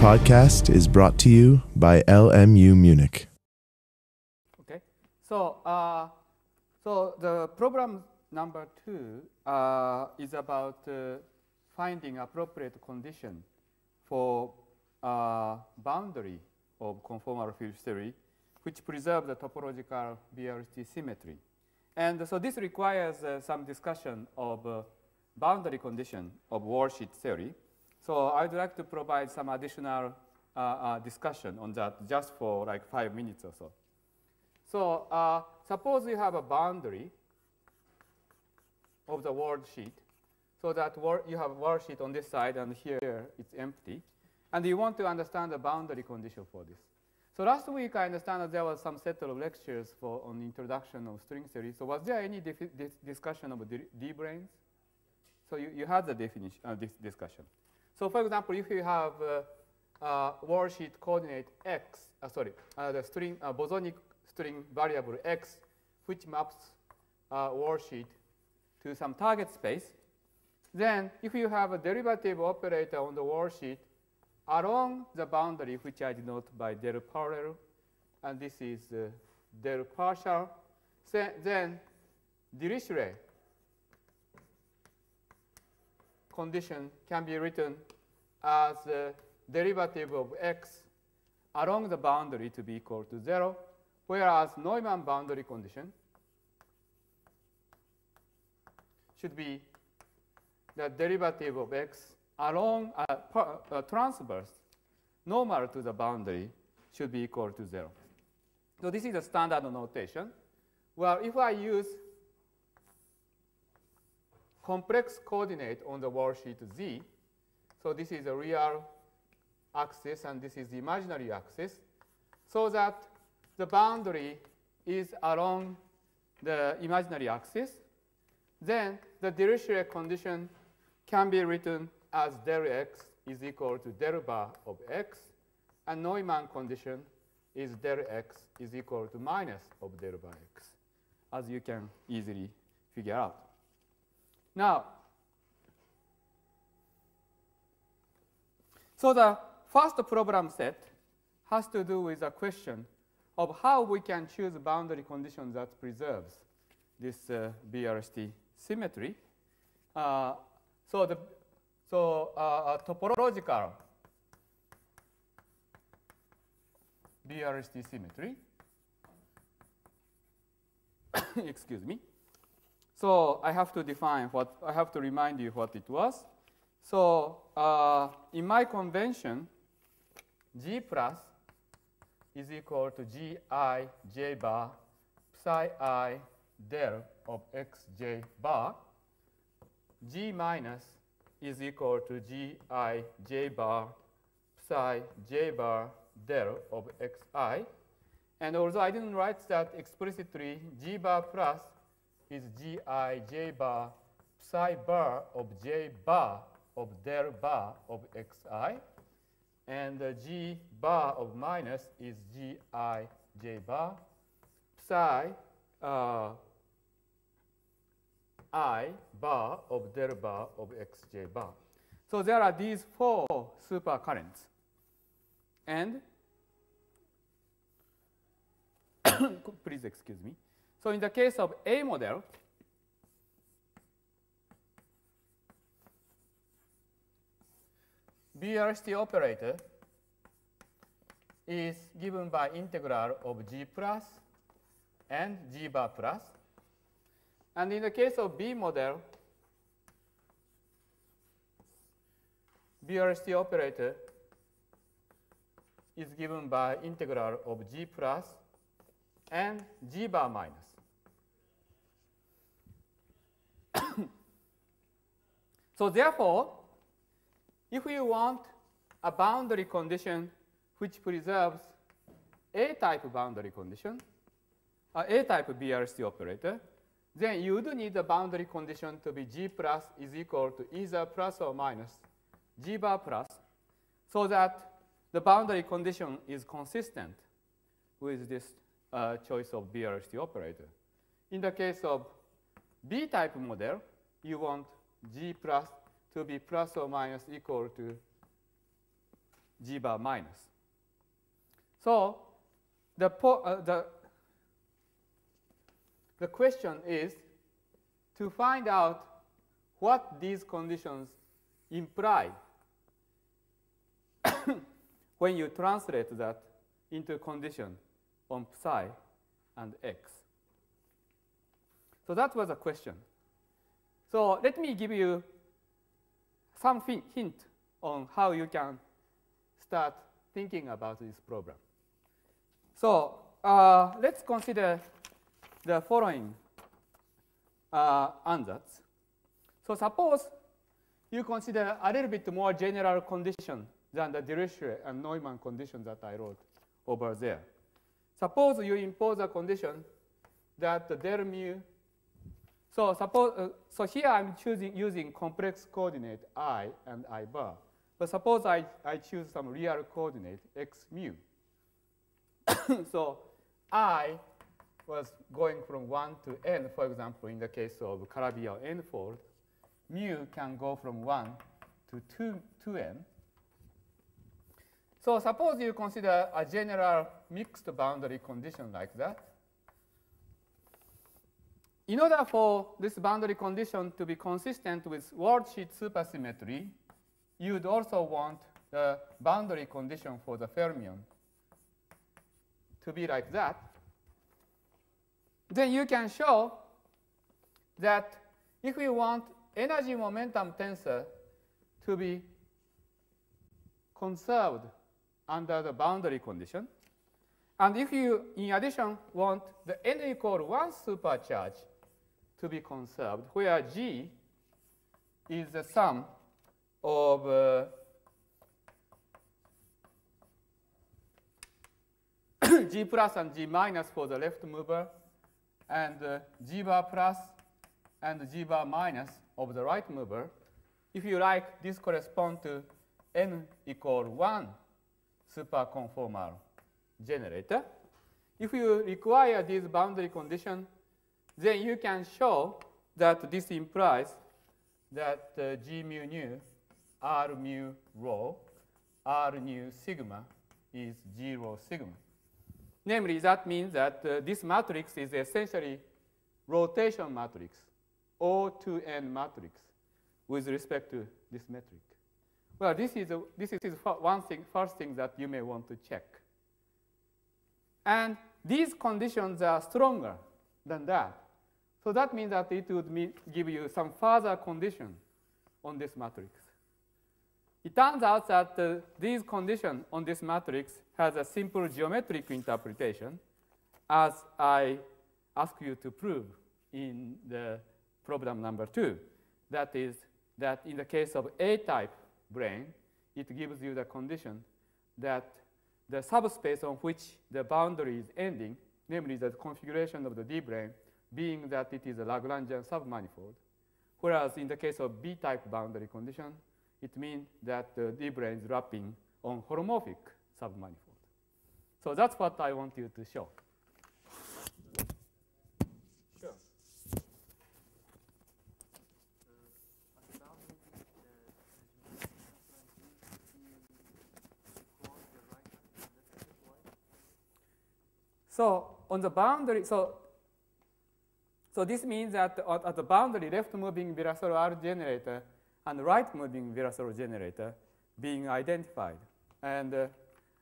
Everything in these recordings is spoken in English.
podcast is brought to you by LMU Munich. Okay, so uh, so the problem number two uh, is about uh, finding appropriate condition for uh, boundary of conformal field theory, which preserve the topological BRST symmetry. And so this requires uh, some discussion of uh, boundary condition of worldsheet theory. So I'd like to provide some additional uh, uh, discussion on that just for like five minutes or so. So uh, suppose you have a boundary of the world sheet. So that you have world sheet on this side and here it's empty. And you want to understand the boundary condition for this. So last week I understand that there was some set of lectures for on introduction of string theory. So was there any discussion of D-branes? So you, you had the definition, uh, this discussion. So for example, if you have uh, uh, worldsheet coordinate x, uh, sorry, uh, the string, uh, bosonic string variable x, which maps uh, worldsheet to some target space, then if you have a derivative operator on the worldsheet along the boundary, which I denote by del parallel, and this is uh, del partial, then Dirichlet condition can be written as the derivative of x along the boundary to be equal to 0, whereas Neumann boundary condition should be the derivative of x along a, a transverse normal to the boundary should be equal to 0. So this is a standard notation. Well, if I use complex coordinate on the worldsheet z. So this is a real axis and this is the imaginary axis. So that the boundary is along the imaginary axis. Then the Dirichlet condition can be written as del x is equal to del bar of x. And Neumann condition is del x is equal to minus of del bar x, as you can easily figure out. Now, so the first problem set has to do with the question of how we can choose a boundary condition that preserves this uh, BRST symmetry. Uh, so the so uh, topological BRST symmetry. Excuse me. So I have to define what, I have to remind you what it was. So uh, in my convention, G plus is equal to G i j bar psi i del of x j bar. G minus is equal to G i j bar psi j bar del of x i. And although I didn't write that explicitly, G bar plus is gi j bar psi bar of j bar of del bar of xi. And the g bar of minus is gi j bar psi uh, i bar of del bar of xj bar. So there are these four supercurrents. And please excuse me. So in the case of A model, BRST operator is given by integral of G plus and G bar plus. And in the case of B model, BRST operator is given by integral of G plus and G bar minus. So therefore, if you want a boundary condition which preserves A-type boundary condition, uh, A-type BRST operator, then you do need the boundary condition to be G plus is equal to either plus or minus G bar plus so that the boundary condition is consistent with this uh, choice of BRST operator. In the case of B-type model, you want G plus to be plus or minus equal to g bar minus. So the, uh, the, the question is to find out what these conditions imply when you translate that into condition on psi and x. So that was a question. So let me give you some hint on how you can start thinking about this problem. So uh, let's consider the following uh, ansatz. So suppose you consider a little bit more general condition than the Dirichlet and Neumann condition that I wrote over there. Suppose you impose a condition that the del mu. So suppose uh, so here I'm choosing using complex coordinate i and i bar. But suppose I, I choose some real coordinate x mu. so i was going from 1 to n, for example, in the case of Calabi-Yau n-fold, mu can go from 1 to 2, 2n. So suppose you consider a general mixed boundary condition like that. In order for this boundary condition to be consistent with worldsheet supersymmetry, you would also want the boundary condition for the fermion to be like that. Then you can show that if we want energy momentum tensor to be conserved under the boundary condition, and if you, in addition, want the n equal 1 supercharge to be conserved, where G is the sum of uh, G plus and G minus for the left mover, and uh, G bar plus and G bar minus of the right mover. If you like, this corresponds to n equal 1 superconformal generator. If you require this boundary condition, then you can show that this implies that uh, G mu nu, R mu rho, R nu sigma is rho sigma. Namely, that means that uh, this matrix is essentially rotation matrix, O2n matrix, with respect to this metric. Well, this is, a, this is one thing, first thing that you may want to check. And these conditions are stronger than that. So that means that it would mean, give you some further condition on this matrix. It turns out that uh, these conditions on this matrix has a simple geometric interpretation, as I ask you to prove in the problem number two. That is, that in the case of A-type brane, it gives you the condition that the subspace on which the boundary is ending, namely the configuration of the D brane, being that it is a Lagrangian submanifold. Whereas in the case of B-type boundary condition, it means that the D brane is wrapping on holomorphic submanifold. So that's what I want you to show. Sure. So on the boundary, so so this means that at the boundary, left moving Virasoro generator and right moving Virasoro generator being identified. And uh,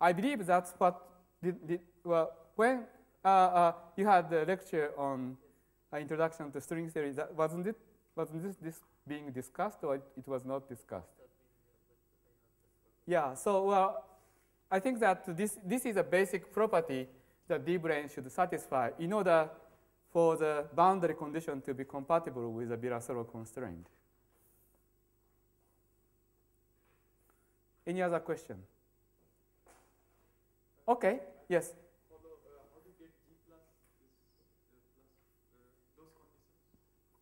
I believe that's what did, did, well, when uh, uh, you had the lecture on uh, introduction to string theory, that wasn't it? Wasn't this, this being discussed, or it, it was not discussed? Yeah. So well, I think that this this is a basic property that D brane should satisfy in order for the boundary condition to be compatible with the Virasoro constraint. Any other question? Okay, yes.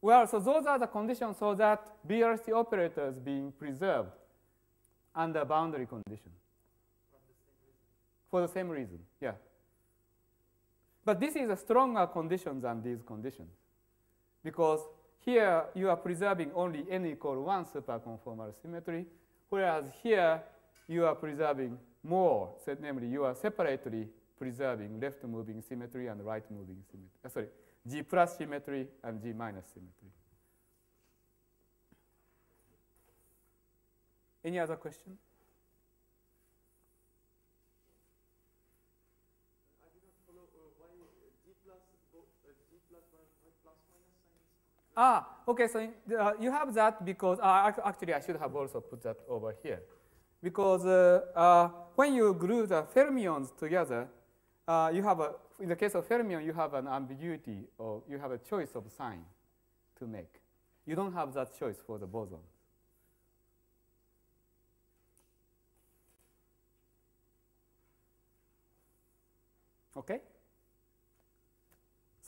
Well, so those are the conditions so that BRST operators being preserved under boundary condition. For the same reason, yeah. But this is a stronger condition than these conditions. Because here you are preserving only n equal 1 superconformal symmetry, whereas here you are preserving more, so namely you are separately preserving left moving symmetry and right moving symmetry. Uh, sorry, G plus symmetry and G minus symmetry. Any other question? Ah, okay, so uh, you have that because, uh, actually I should have also put that over here. Because uh, uh when you glue the fermions together, uh, you have a, in the case of fermion, you have an ambiguity or you have a choice of sign to make. You don't have that choice for the boson. Okay?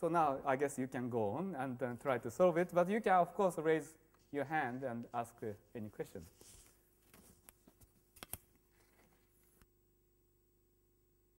So now I guess you can go on and try to solve it, but you can of course raise your hand and ask uh, any question.